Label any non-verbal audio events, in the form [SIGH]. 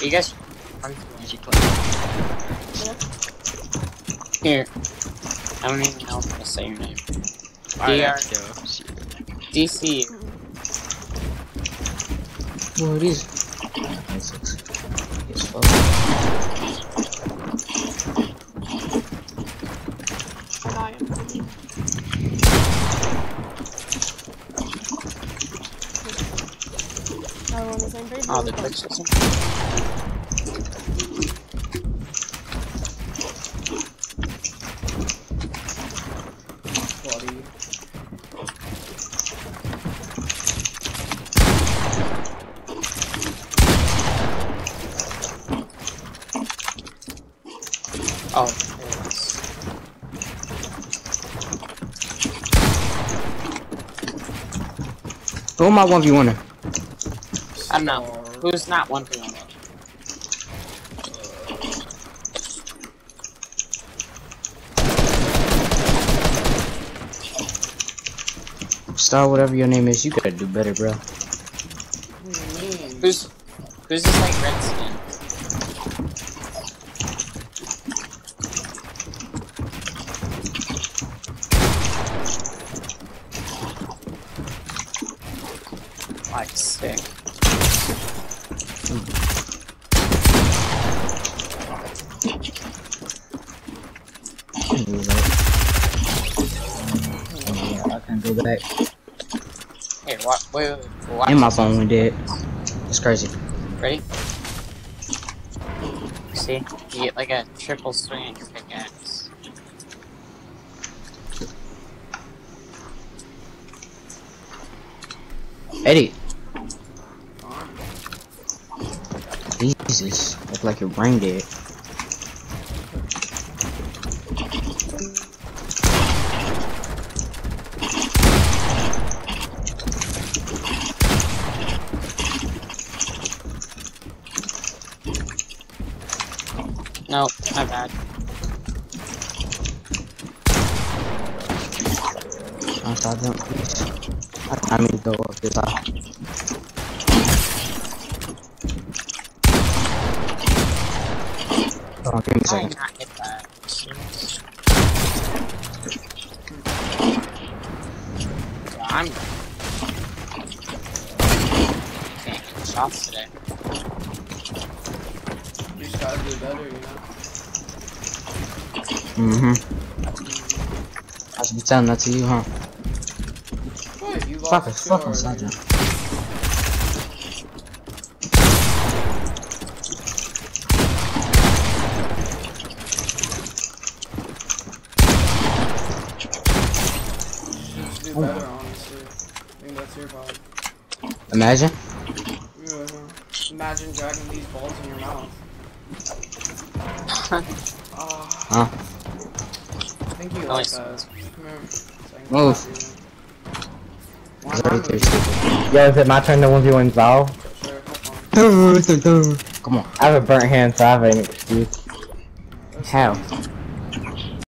You guys. Here. I don't even know how to say your name. Alright, DR. go. DC. Well, it is. It's fuck. I die. Oh, the glitch. Bloody. Oh, is. Who am I don't know. Who's not one for one? Star, whatever your name is, you gotta do better, bro. Who's who's this like red skin? Like sick. Back. Here, what? Wait, wait, wait. And my phone went dead. It's crazy. Ready? See? You get like a triple swing pickaxe. Eddie. Jesus, look like your brain dead. No, my bad. I thought them, please. I, I mean to go up this high. Hold on, give me a I second. did not hit that. Jeez. I'm can't get shots today. You just gotta do better, you know? Mm-hmm. I should be telling that to you, huh? What? You Fuck lost it, fuck your- on Sergeant. Just do Oh. better, honestly. I think that's your problem. Imagine. Yeah. Imagine dragging these balls in your mouth. [LAUGHS] Ah, Huh? I think you like Nice. that. Come here. Move. class, It's you know. already too stupid. Yo, is it my turn to 1v1 Val? Sure. Come on. I have a burnt hand, so I have an excuse. That's How? easy.